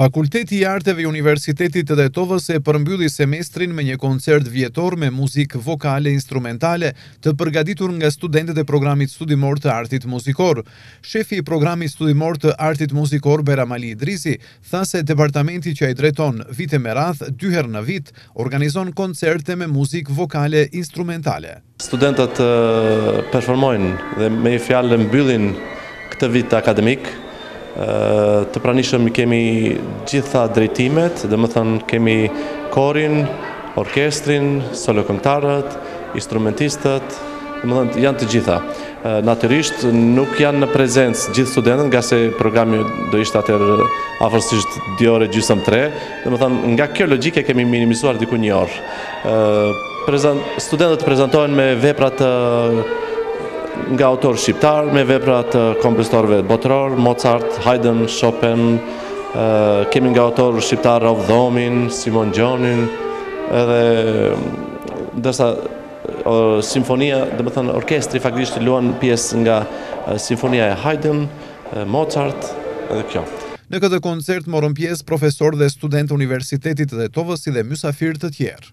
Fakulteti i Arteve i Universitetit të Tetovës e përmbylli semestrin me një koncert vjetor me muzikë vokale instrumentale të përgatitur nga studentët e programit studimor të artit muzikor. Shefi i programit studimor të artit muzikor Bajramali Idrizi tha se departamenti që ai drejton vite me radhë dy herë në vit organizon koncerte me muzikë vokale instrumentale. Studentët performojnë dhe me një fjalë mbyllin këtë vit akademik. Të pranishëm kemi gjitha drejtimet, domethënë kemi korin, orkestrin, solo këngtarët, instrumentistët, domethënë janë të gjitha. Natyrisht nuk janë në prezencë gjithë studentët, ngase programi do ishte atëherë afërsisht dy orë e gjysëm tre, Domethënë, nga kjo logjikë kemi minimizuar diku një orë. Studentët prezantohen me vepra nga autorë shqiptarë, me vepra të kompozitorëve botërorë, Mozart, Haydn, Chopin, kemi nga autorë shqiptarë Rauf Dhomin, Simon Gjonin, edhe ndërsa simfonia, domethënë, orkestri faktikisht luan pjesë nga simfonia e Haydn, Mozart edhe kjo. Në këtë koncert morën pjesë profesorë dhe studentë të universitetit të Tetovës si dhe mysafirë të tjerë.